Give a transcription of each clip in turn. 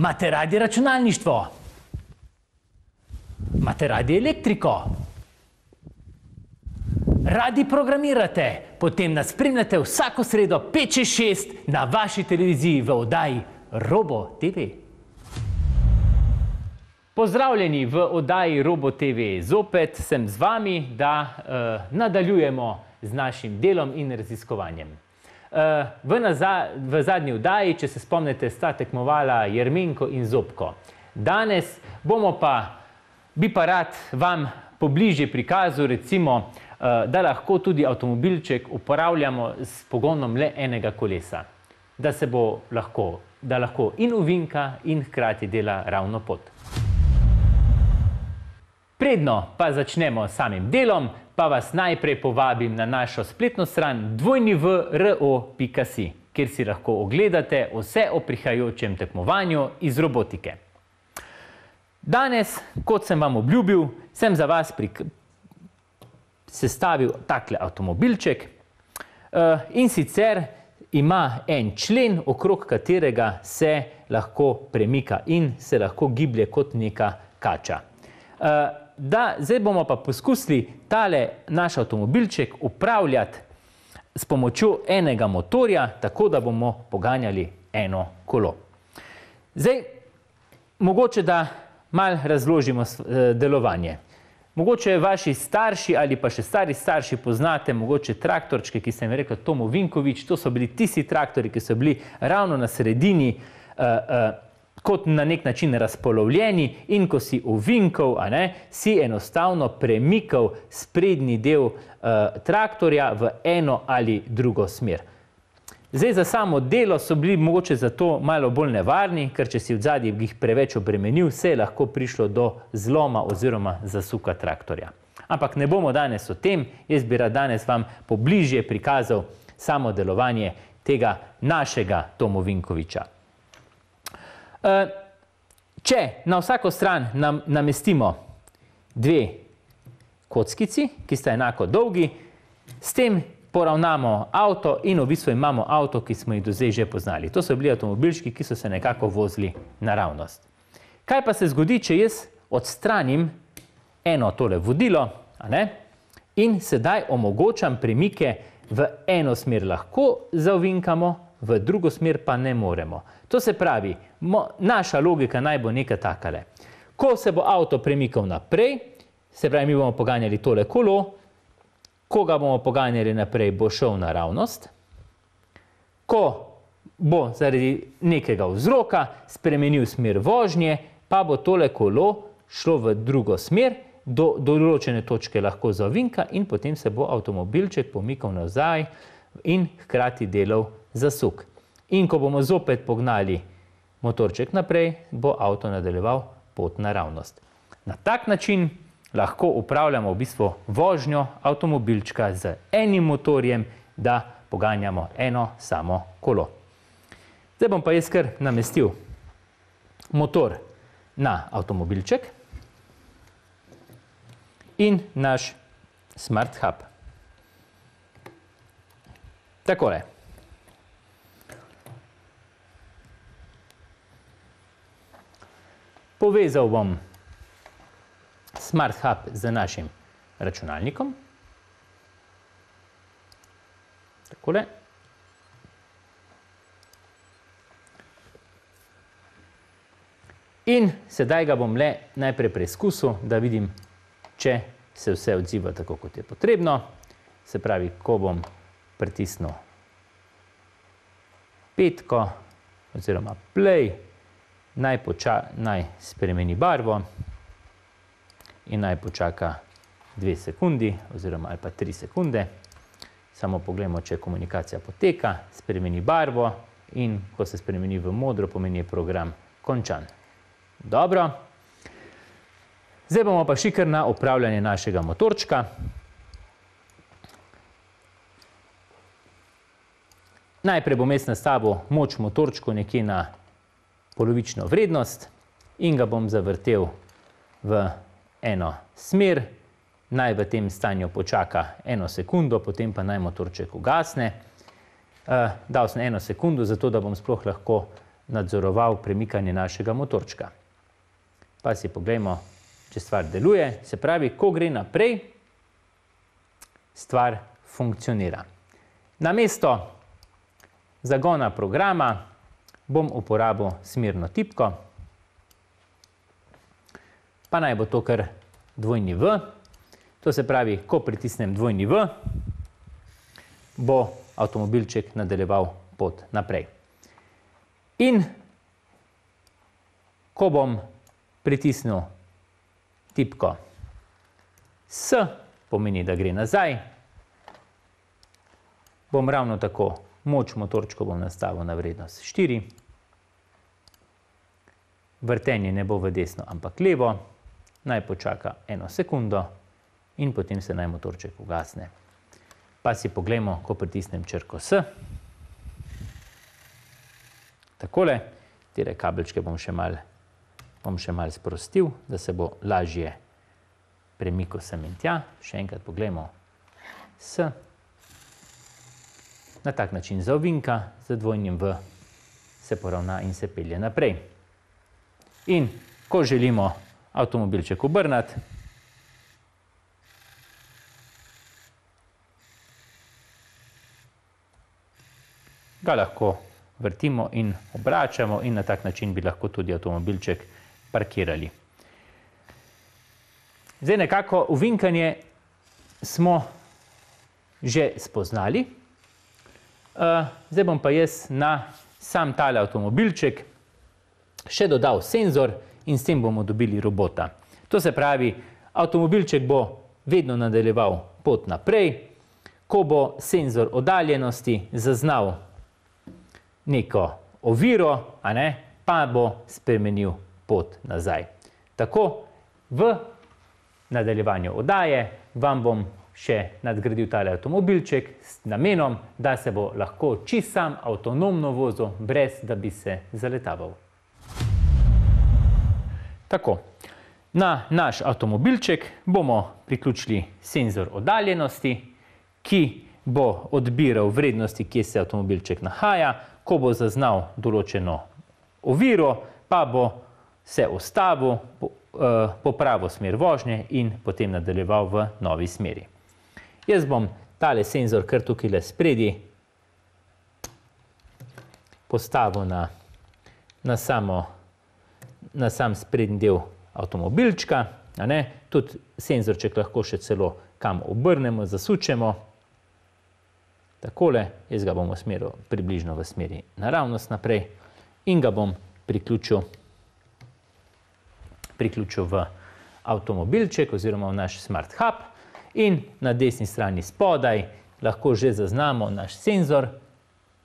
Imate radi računalništvo? Imate radi elektriko? Radi programirate? Potem nas spremljate vsako sredo 5-6 na vaši televiziji v oddaji Robo TV. Pozdravljeni v oddaji Robo TV. Zopet sem z vami, da uh, nadaljujemo z našim delom in raziskovanjem. Uh, v, v zadnji oddaji, če se spomnite, sta tekmovala Jermenko in Zopko. Danes bomo pa, bi pa rad vam pobliže prikazal, recimo, uh, da lahko tudi avtomobilček uporabljamo s pogonom le enega kolesa. Da se bo lahko, da lahko in uvinka in hkrati dela ravno pot. Predno pa začnemo s samim delom, pa vas najprej povabim na našo spletno stran dvojnivro.si, kjer si lahko ogledate vse o prihajajočem tekmovanju iz robotike. Danes, kot sem vam obljubil, sem za vas sestavil takle avtomobilček uh, in sicer ima en člen, okrog katerega se lahko premika in se lahko giblje kot neka kača. Da, zdaj bomo pa poskusili tale naš avtomobilček upravljati s pomočjo enega motorja, tako da bomo poganjali eno kolo. Zdaj, mogoče da mal razložimo eh, delovanje. Mogoče vaši starši ali pa še stari starši poznate mogoče traktorčke, ki sem rekel Tomo Vinkovič, to so bili tisti traktori, ki so bili ravno na sredini uh, uh, kot na nek način razpolovljeni in ko si uvinkal, ne, si enostavno premikal sprednji del uh, traktorja v eno ali drugo smer. Zdaj za samo delo so bili mogoče zato malo bolj nevarni, ker če si v zadnji jih preveč obremenil, se je lahko prišlo do zloma oziroma zasuka traktorja. Ampak ne bomo danes o tem, jaz bi rad danes vam pobližje prikazal samo delovanje tega našega Tomo Vinkoviča. Eh, če na vsako stran nam namestimo dve kockici, ki sta enako dolgi, s tem poravnamo avto in v bistvu imamo avto, ki smo jih do zdaj že poznali. To so bili avtomobilčki, ki so se nekako vozili naravnost. Kaj pa se zgodi, če jaz odstranim eno tole vodilo in sedaj omogočam premike v eno smer lahko zaovinkamo, v drugo smer pa ne moremo. To se pravi, mo, naša logika naj bo nekaj takale. Ko se bo avto premikal naprej, se pravi, mi bomo poganjali tole kolo, ko ga bomo poganjali naprej, bo šel naravnost. Ko bo zaradi nekega vzroka spremenil smer vožnje, pa bo tole kolo šlo v drugo smer, do, do določene točke lahko zavinka in potem se bo avtomobilček pomikal nazaj in hkrati delal zasuk. In ko bomo zopet pognali motorček naprej, bo avto nadaljeval pot naravnost. Na tak način lahko upravljamo v bistvu vožnjo avtomobilčka z enim motorjem, da poganjamo eno samo kolo. Zdaj bom pa jaz kar namestil motor na avtomobilček in naš Smart Hub. Takole. Povezal bom Smart Hub z našim računalnikom. Takole. In sedaj ga bom le najprej preizkusil, da vidim, če se vse odziva tako, kot je potrebno. Se pravi, ko bom pritisnil petko oziroma play, naj, poča, naj spremeni barvo in naj počaka dve sekundi oziroma ali pa tri sekunde. Samo pogledamo, če komunikacija poteka, spremeni barvo in ko se spremeni v modro, pomeni je program končan. Dobro. Zdaj bomo pa šli kar na upravljanje našega motorčka. Najprej bom jaz nastavil moč motorčku nekje na polovično vrednost in ga bom zavrtel v eno smer, naj v tem stanju počaka eno sekundo, potem pa naj motorček ugasne. Uh, dal sem eno sekundo, zato da bom sploh lahko nadzoroval premikanje našega motorčka. Pa si pogledajmo, če stvar deluje. Se pravi, ko gre naprej, stvar funkcionira. Na mesto zagona programa bom uporabil smerno tipko, pa naj bo to kar dvojni V. To se pravi, ko pritisnem dvojni V, bo avtomobilček nadaljeval pot naprej. In ko bom pritisnil tipko S, pomeni, da gre nazaj, bom ravno tako moč motorčko bom nastavil na vrednost 4. Vrtenje ne bo v desno, ampak levo. Naj počaka eno sekundo in potem se naj motorček ugasne. Pa si pogledamo, ko pritisnem črko S. Takole, tere kabelčke bom še malo bom še malo sprostil, da se bo lažje premikal sem in tja. Še enkrat pogledamo S. Na tak način za ovinka, z dvojnim V se poravna in se pelje naprej. In ko želimo avtomobilček obrnati, ga lahko vrtimo in obračamo in na tak način bi lahko tudi avtomobilček parkirali. Zdaj nekako uvinkanje smo že spoznali. Eh, zdaj bom pa jaz na sam tale avtomobilček še dodal senzor in s tem bomo dobili robota. To se pravi, avtomobilček bo vedno nadaljeval pot naprej, ko bo senzor oddaljenosti zaznal neko oviro, ne, pa bo spremenil pot nazaj. Tako v nadaljevanju oddaje vam bom še nadgradil tale avtomobilček s namenom, da se bo lahko čist sam avtonomno vozil, brez da bi se zaletaval. Tako, na naš avtomobilček bomo priključili senzor oddaljenosti, ki bo odbiral vrednosti, kje se avtomobilček nahaja, ko bo zaznal določeno oviro, pa bo se ustavil, eh, popravil smer vožnje in potem nadaljeval v novi smeri. Jaz bom tale senzor kar tukaj le spredi postavil na, samo, na sam sprednji del avtomobilčka. Tudi senzorček lahko še celo kam obrnemo, zasučemo takole, jaz ga bom usmeril približno v smeri naravnost naprej in ga bom priključil, priključil v avtomobilček oziroma v naš smart hub in na desni strani spodaj lahko že zaznamo naš senzor,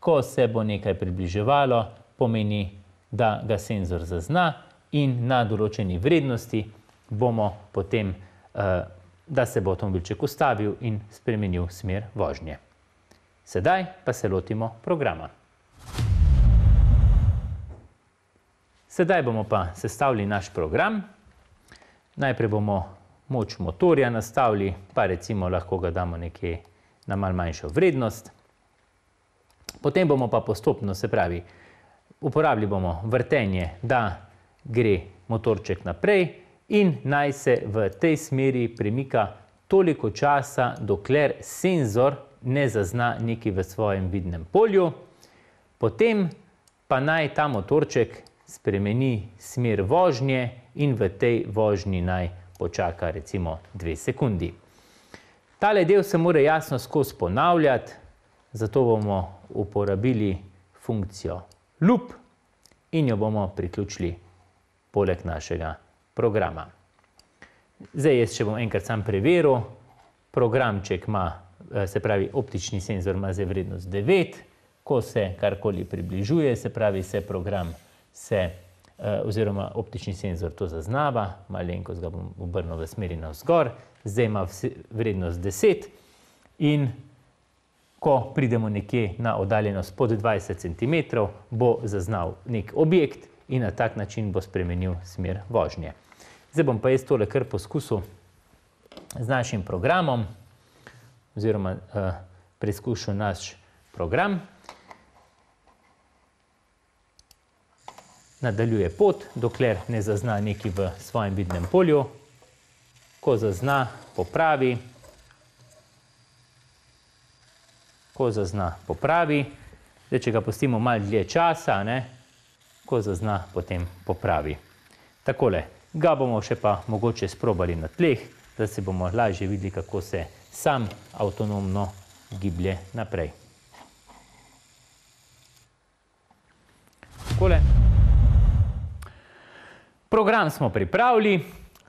ko se bo nekaj približevalo, pomeni, da ga senzor zazna in na določeni vrednosti bomo potem, eh, da se bo avtomobilček ustavil in spremenil smer vožnje. Sedaj pa se lotimo programa. Sedaj bomo pa sestavili naš program. Najprej bomo moč motorja nastavili, pa recimo lahko ga damo nekje na malo manjšo vrednost. Potem bomo pa postopno, se pravi, uporabili bomo vrtenje, da gre motorček naprej in naj se v tej smeri premika toliko časa, dokler senzor ne zazna nekaj v svojem vidnem polju, potem pa naj ta motorček spremeni smer vožnje in v tej vožnji naj počaka recimo dve sekundi. Tale del se mora jasno skozi ponavljati, zato bomo uporabili funkcijo loop in jo bomo priključili poleg našega programa. Zdaj jaz, če bom enkrat sam preveril, programček ima Eh, se pravi optični senzor ima zdaj vrednost 9, ko se karkoli približuje, se pravi se program se, eh, oziroma optični senzor to zaznava, malenkost ga bom obrnil v smeri navzgor, zdaj ima vrednost 10 in ko pridemo nekje na oddaljenost pod 20 cm, bo zaznal nek objekt in na tak način bo spremenil smer vožnje. Zdaj bom pa jaz tole kar poskusil z našim programom oziroma uh, preizkušal naš program. nadaljuje pot, dokler ne zazna nekaj v svojem vidnem polju. Ko zazna, popravi. Ko zazna, popravi. Zdaj, če ga pustimo malo dlje časa, ne, ko zazna, potem popravi. Takole, ga bomo še pa mogoče sprobali na tleh, da se bomo lažje videli, kako se sam avtonomno giblje naprej. Takole. Program smo pripravili,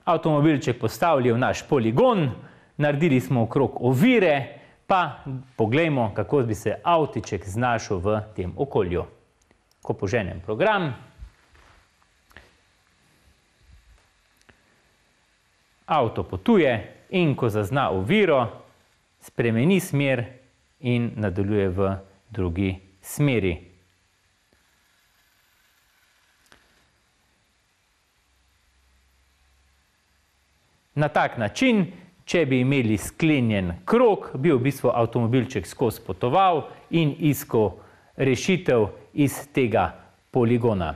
avtomobilček postavili v naš poligon, naredili smo okrog ovire, pa poglejmo, kako bi se avtiček znašel v tem okolju. Ko poženem program, avto potuje in ko zazna oviro, spremeni smer in nadaljuje v drugi smeri. Na tak način, če bi imeli sklenjen krok, bi v bistvu avtomobilček skozi potoval in iskal rešitev iz tega poligona.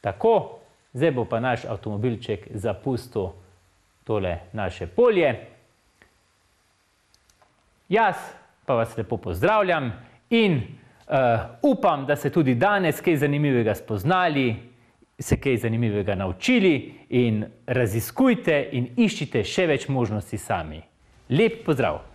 Tako, zdaj bo pa naš avtomobilček zapustil tole naše polje. Jaz pa vas lepo pozdravljam in Uh, upam, da ste tudi danes kaj zanimivega spoznali, se kaj zanimivega naučili in raziskujte in iščite še več možnosti sami. Lep pozdrav!